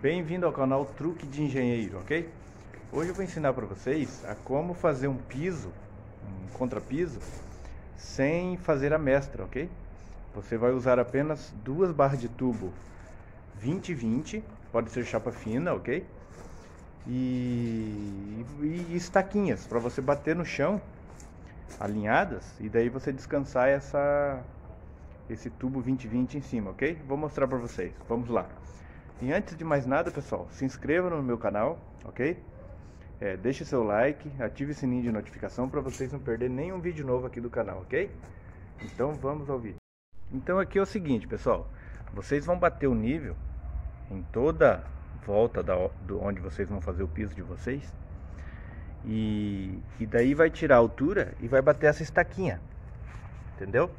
Bem-vindo ao canal Truque de Engenheiro, ok? Hoje eu vou ensinar para vocês a como fazer um piso, um contrapiso, sem fazer a mestra, ok? Você vai usar apenas duas barras de tubo 20-20, pode ser chapa fina, ok? E, e estaquinhas para você bater no chão, alinhadas, e daí você descansar essa, esse tubo 20-20 em cima, ok? Vou mostrar para vocês, vamos lá. E antes de mais nada, pessoal, se inscreva no meu canal, ok? É, deixe seu like, ative o sininho de notificação para vocês não perderem nenhum vídeo novo aqui do canal, ok? Então vamos ao vídeo. Então aqui é o seguinte, pessoal, vocês vão bater o nível em toda volta da, do onde vocês vão fazer o piso de vocês e, e daí vai tirar a altura e vai bater essa estaquinha, entendeu?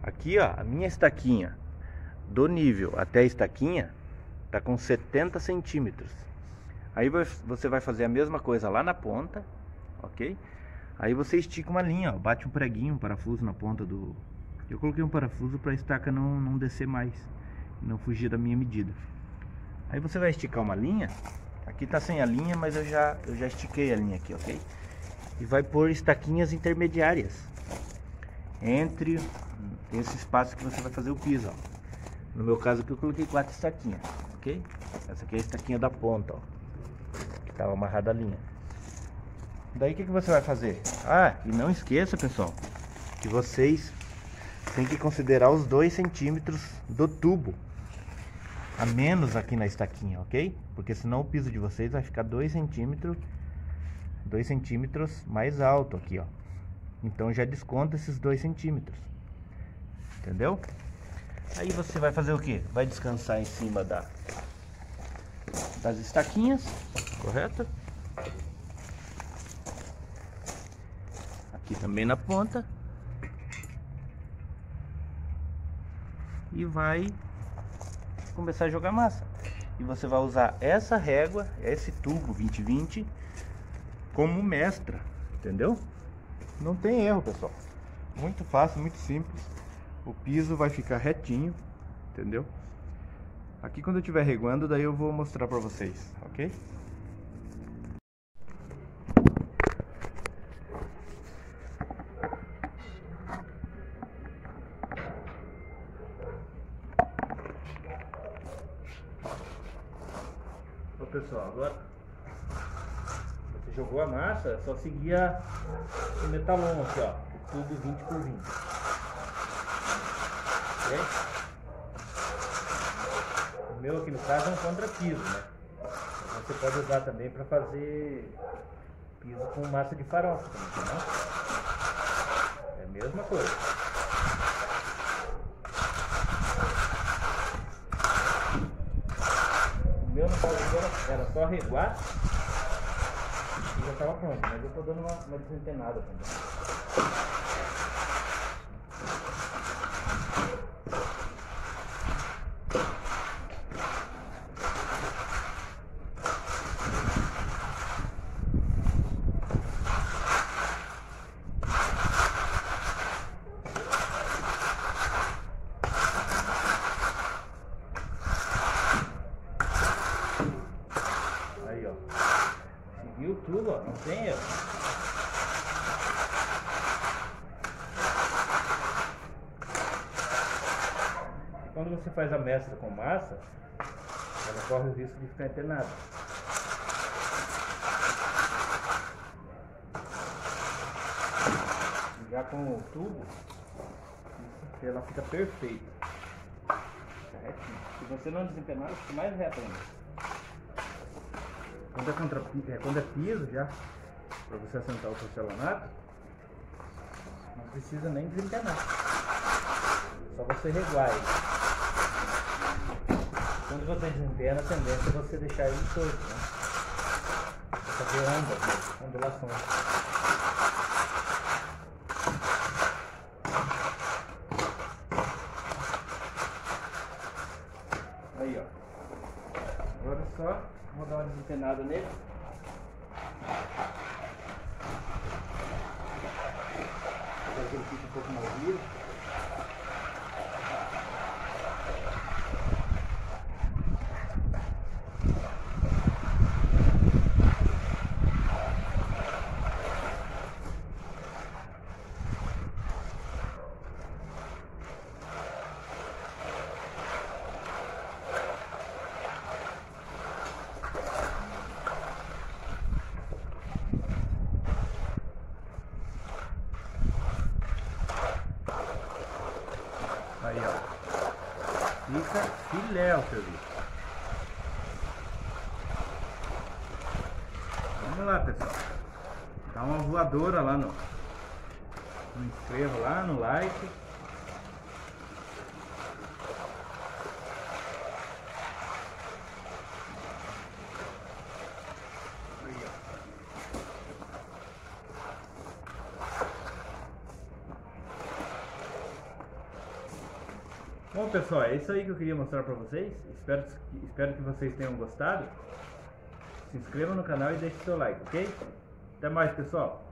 Aqui ó, a minha estaquinha do nível até a estaquinha tá com 70 centímetros. Aí você vai fazer a mesma coisa lá na ponta, ok? Aí você estica uma linha, ó, bate um preguinho, um parafuso na ponta do... Eu coloquei um parafuso para a estaca não, não descer mais, não fugir da minha medida. Aí você vai esticar uma linha, aqui tá sem a linha, mas eu já, eu já estiquei a linha aqui, ok? E vai pôr estaquinhas intermediárias entre esse espaço que você vai fazer o piso, ó. No meu caso aqui eu coloquei quatro estaquinhas, Essa aqui é a estaquinha da ponta, ó. Que estava amarrada a linha. Daí o que, que você vai fazer? Ah, e não esqueça, pessoal, que vocês têm que considerar os dois centímetros do tubo a menos aqui na estaquinha, ok? Porque senão o piso de vocês vai ficar dois centímetros, dois centímetros mais alto aqui, ó. Então já desconta esses dois centímetros, entendeu? Aí você vai fazer o que? Vai descansar em cima da, das estaquinhas, correto? Aqui também na ponta. E vai começar a jogar massa. E você vai usar essa régua, esse tubo 2020 como mestra, entendeu? Não tem erro, pessoal. Muito fácil, muito simples. O piso vai ficar retinho, entendeu? Aqui quando eu estiver reguando, daí eu vou mostrar pra vocês, ok? Pessoal, agora você jogou a massa, é só seguir o metalon aqui, ó, o tubo 20 por 20. O meu aqui no caso é um contrapiso, né? Você pode usar também para fazer piso com massa de farofa, entendeu? É a mesma coisa. O meu no caso era, só reguar e já estava pronto, mas eu estou dando uma, uma desempenada também. Tudo, não tem erro. Quando você faz a mestra com massa, ela corre o risco de ficar internada. Já com o tubo, ela fica perfeita. Se você não desempenar, fica mais reto ainda. Quando é, contra, é, quando é piso já, para você assentar o porcelanato, não precisa nem desempenar. Só você reguar ele. Quando você desempena, a tendência é você deixar ele torto, né? Ondas, né? ondulações. Aí, ó. Agora é só Vou dar uma desempenada nele. Para que ele fique um pouco mais vivo. filé ao serviço. Vamos lá, pessoal. Dá uma voadora lá no. Se inscreva lá no like. Bom pessoal, é isso aí que eu queria mostrar para vocês. Espero, espero que vocês tenham gostado. Se inscreva no canal e deixe seu like, ok? Até mais pessoal!